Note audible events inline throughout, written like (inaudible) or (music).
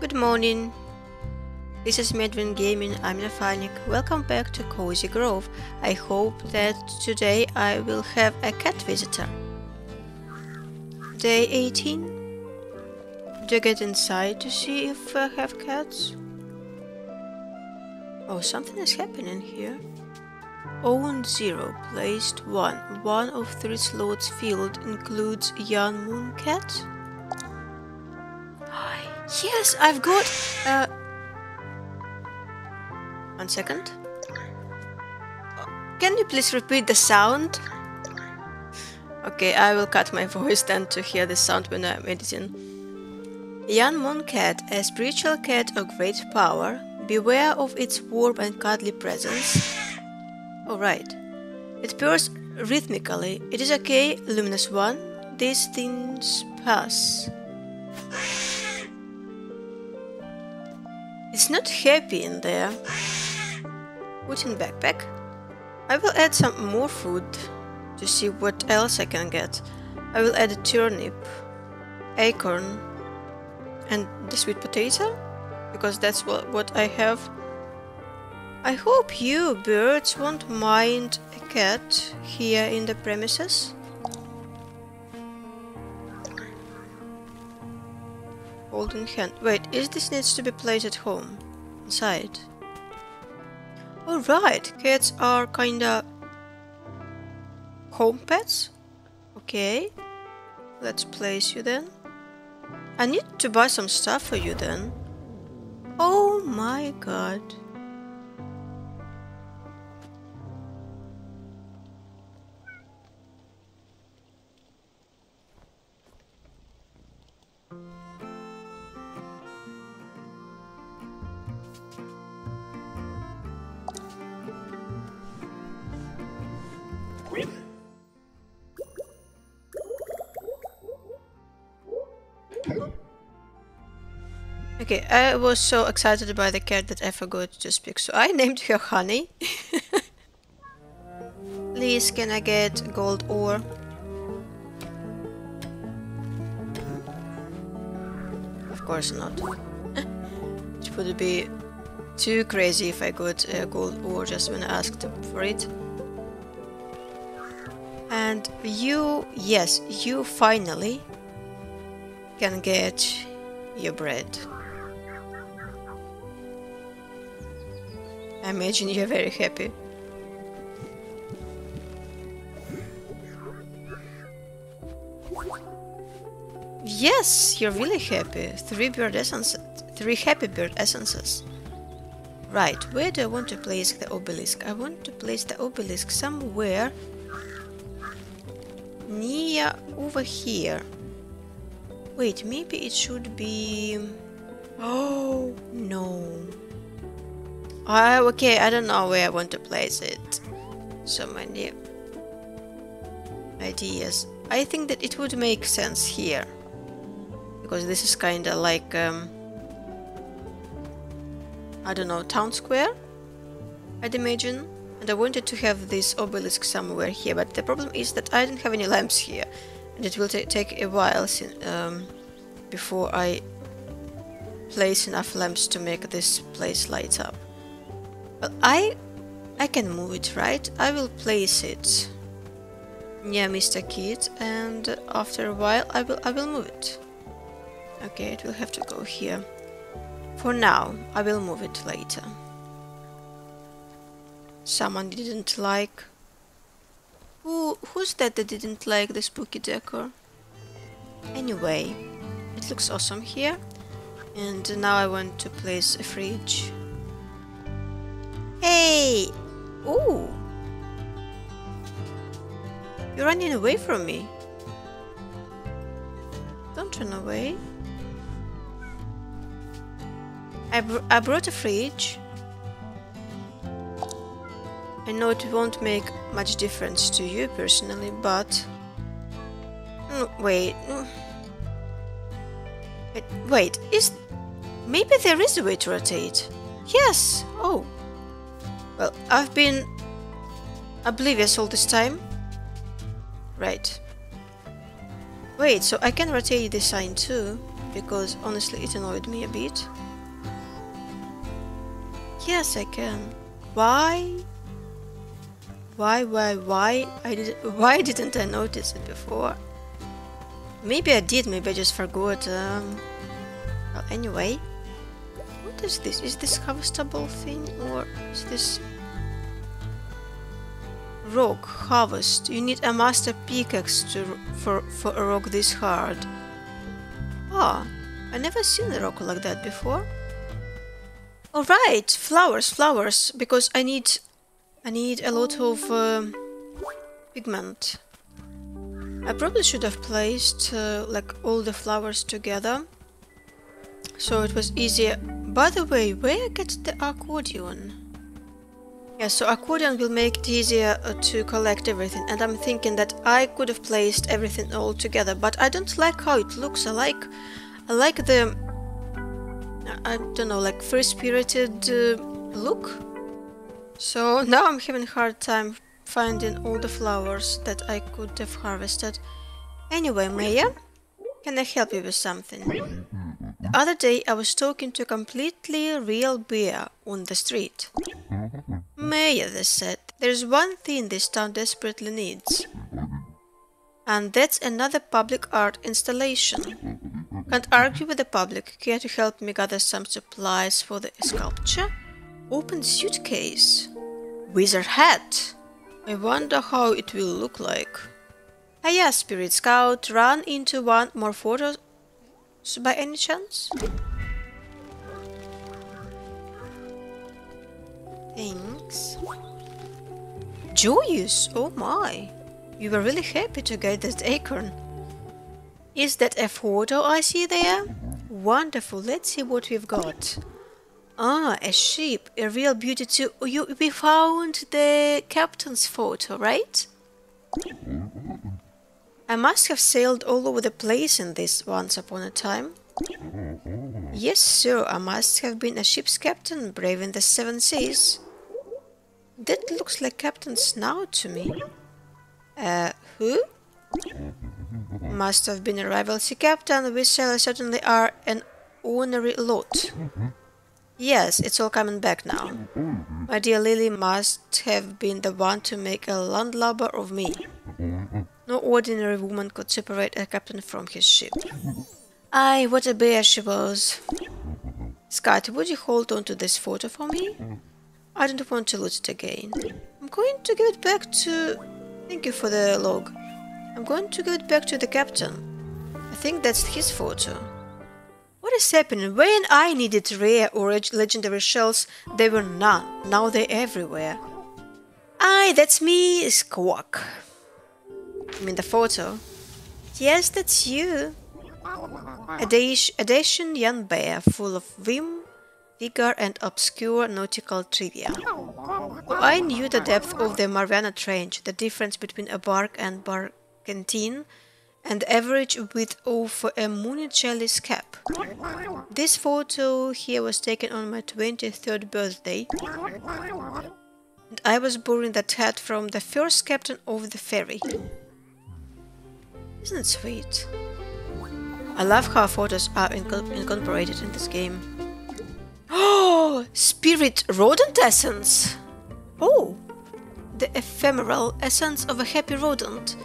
Good morning. This is Medvin Gaming. I'm Nafaniq. Welcome back to Cozy Grove. I hope that today I will have a cat visitor. Day 18. Do you get inside to see if I have cats? Oh, something is happening here. Owned 0, placed 1. One of three slots filled includes young moon cat. Yes, I've got. Uh, one second. Can you please repeat the sound? Okay, I will cut my (laughs) voice then to hear the sound when I'm editing. Young Moon Cat, a spiritual cat of great power, beware of its warm and cuddly presence. Alright. It purrs rhythmically. It is okay, Luminous One. These things pass. It's not happy in there. Put in backpack. I will add some more food to see what else I can get. I will add a turnip, acorn, and the sweet potato, because that's what, what I have. I hope you birds won't mind a cat here in the premises. Holding hand. Wait, is this needs to be placed at home? Inside? Alright, cats are kinda... Home pets? Okay. Let's place you then. I need to buy some stuff for you then. Oh my god. Okay, I was so excited by the cat that I forgot to speak, so I (laughs) named her Honey. (laughs) Please, can I get gold ore? Of course not. (laughs) it would be too crazy if I got uh, gold ore just when I asked for it. And you, yes, you finally can get your bread. I imagine you're very happy. Yes, you're really happy. Three bird essences. Three happy bird essences. Right, where do I want to place the obelisk? I want to place the obelisk somewhere near over here. Wait, maybe it should be... Oh, (gasps) no. Uh, okay, I don't know where I want to place it. So many ideas. I think that it would make sense here. Because this is kinda like, um, I don't know, town square? I'd imagine. And I wanted to have this obelisk somewhere here, but the problem is that I don't have any lamps here. And it will take a while um, before I place enough lamps to make this place light up. Well, I I can move it, right? I will place it near Mr. Kid and after a while I will I will move it. Okay, it will have to go here. For now, I will move it later. Someone didn't like... Who, who's that that didn't like the spooky decor? Anyway, it looks awesome here. And now I want to place a fridge Hey! Ooh! You're running away from me. Don't run away. I, br I brought a fridge. I know it won't make much difference to you personally, but... No, wait. Mm. Wait, wait, is... Maybe there is a way to rotate. Yes! Oh, well, I've been oblivious all this time. Right. Wait, so I can rotate this sign too. because honestly it annoyed me a bit. Yes, I can. Why? Why, why, why? I did. (laughs) Why didn't I notice it before? Maybe I did. Maybe I just forgot. Um, well, anyway, what is this? Is this harvestable thing or is this rock harvest? You need a master pickaxe to for for a rock this hard. Ah, I never seen a rock like that before. All right, flowers, flowers, because I need, I need a lot of uh, pigment. I probably should have placed uh, like all the flowers together, so it was easier. By the way, where I get the accordion? Yeah, so accordion will make it easier uh, to collect everything, and I'm thinking that I could have placed everything all together, but I don't like how it looks. I like, I like the I don't know, like free-spirited uh, look. So now I'm having a hard time finding all the flowers that I could have harvested. Anyway, Maya, can I help you with something? The other day I was talking to a completely real bear on the street. Maya, they said, there's one thing this town desperately needs. And that's another public art installation. Can't argue with the public. Care to help me gather some supplies for the sculpture? Open suitcase. Wizard hat. I wonder how it will look like. Hiya, Spirit Scout. Run into one more photos by any chance? Thanks. Joyous! Oh my! You were really happy to get that acorn. Is that a photo I see there? Wonderful, let's see what we've got. Ah, a sheep, a real beauty too. You, we found the captain's photo, right? I must have sailed all over the place in this once upon a time. Yes, sir, I must have been a ship's captain, braving the seven seas. That looks like Captain Snout to me. Uh, who? Must have been a rival sea captain. We sailors certainly are an ornery lot. Yes, it's all coming back now. My dear Lily must have been the one to make a landlubber of me. No ordinary woman could separate a captain from his ship. Aye, what a bear she was. Scotty, would you hold on to this photo for me? I don't want to lose it again. I'm going to give it back to... Thank you for the log. I'm going to give it back to the captain. I think that's his photo. What is happening? When I needed rare or legendary shells, there were none. Now they're everywhere. Aye, that's me, Squawk. I mean the photo. Yes, that's you. A, Dacian young bear full of vim, vigor and obscure nautical trivia. I knew the depth of the Mariana Trench, the difference between a bark and bark canteen and average width of a Municelli's cap. This photo here was taken on my 23rd birthday. And I was borrowing that hat from the first captain of the ferry. Isn't it sweet? I love how photos are incorporated in this game. Oh! Spirit rodent essence! Oh! The ephemeral essence of a happy rodent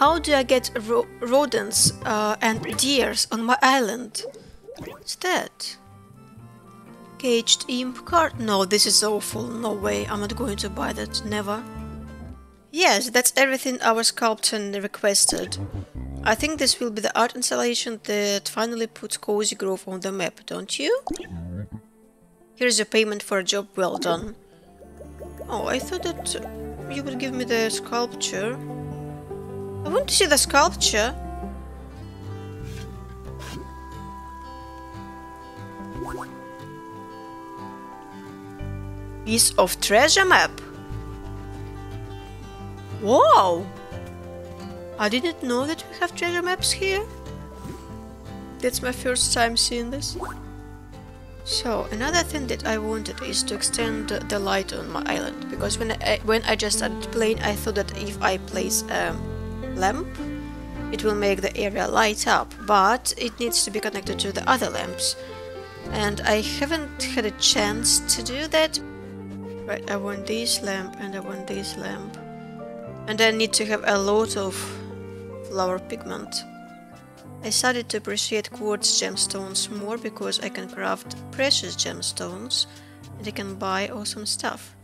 how do I get ro rodents uh, and deers on my island? What's that? Caged imp card? No, this is awful. No way. I'm not going to buy that. Never. Yes, that's everything our sculptor requested. I think this will be the art installation that finally puts Cozy Grove on the map, don't you? Here's a payment for a job well done. Oh, I thought that you would give me the sculpture. I want to see the sculpture. Piece of treasure map. Wow! I didn't know that we have treasure maps here. That's my first time seeing this. So another thing that I wanted is to extend the light on my island because when I when I just started playing I thought that if I place a lamp it will make the area light up, but it needs to be connected to the other lamps. And I haven't had a chance to do that. Right, I want this lamp and I want this lamp. And I need to have a lot of flower pigment. I started to appreciate quartz gemstones more because I can craft precious gemstones and I can buy awesome stuff.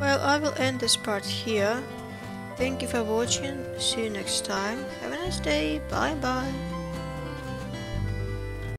Well, I will end this part here. Thank you for watching. See you next time. Have a nice day. Bye bye.